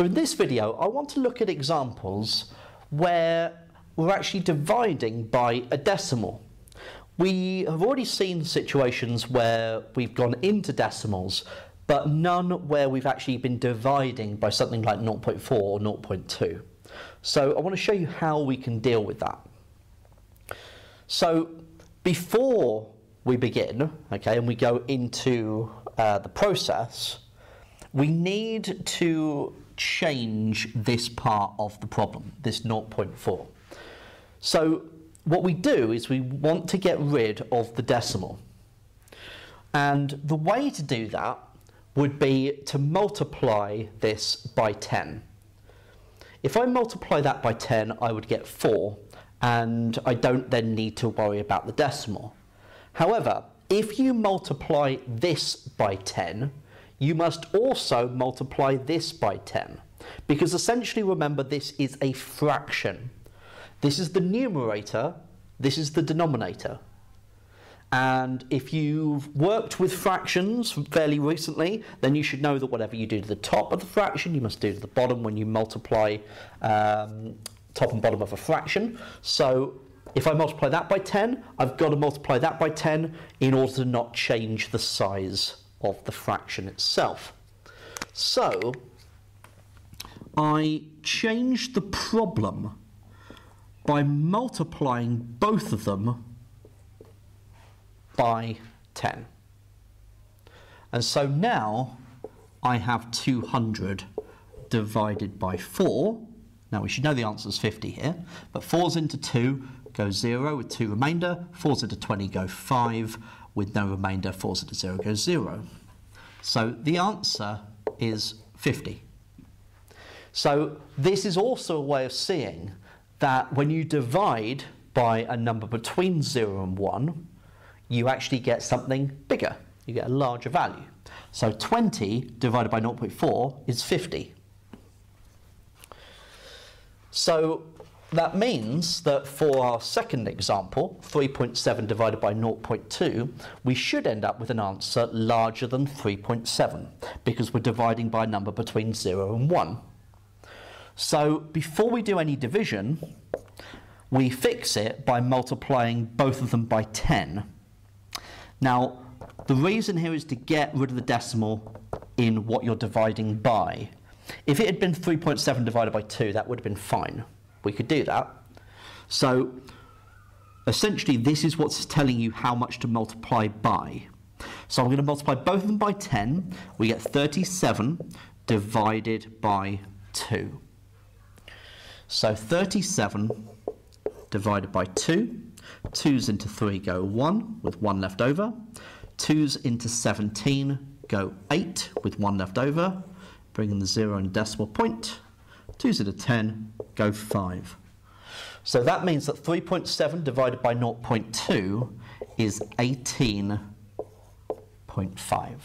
So in this video, I want to look at examples where we're actually dividing by a decimal. We have already seen situations where we've gone into decimals, but none where we've actually been dividing by something like 0.4 or 0.2. So I want to show you how we can deal with that. So before we begin, okay, and we go into uh, the process, we need to change this part of the problem, this 0.4. So what we do is we want to get rid of the decimal. And the way to do that would be to multiply this by 10. If I multiply that by 10, I would get 4, and I don't then need to worry about the decimal. However, if you multiply this by 10, you must also multiply this by 10. Because essentially, remember, this is a fraction. This is the numerator, this is the denominator. And if you've worked with fractions fairly recently, then you should know that whatever you do to the top of the fraction, you must do to the bottom when you multiply um, top and bottom of a fraction. So if I multiply that by 10, I've got to multiply that by 10 in order to not change the size of the fraction itself. So I change the problem by multiplying both of them by 10. And so now I have 200 divided by 4. Now we should know the answer is 50 here, but 4's into 2 goes 0 with 2 remainder, 4's into 20 go 5, with no remainder, 4's into 0 goes 0. So the answer is 50. So this is also a way of seeing that when you divide by a number between 0 and 1, you actually get something bigger. You get a larger value. So 20 divided by 0.4 is 50. So that means that for our second example, 3.7 divided by 0.2, we should end up with an answer larger than 3.7 because we're dividing by a number between 0 and 1. So before we do any division, we fix it by multiplying both of them by 10. Now, the reason here is to get rid of the decimal in what you're dividing by. If it had been 3.7 divided by 2, that would have been fine. We could do that. So, essentially, this is what's telling you how much to multiply by. So I'm going to multiply both of them by 10. We get 37 divided by 2. So 37 divided by 2. 2's into 3 go 1 with 1 left over. 2's into 17 go 8 with 1 left over. Bringing the 0 and decimal point. 2's into 10 go 5. So that means that 3.7 divided by 0.2 is 18.5.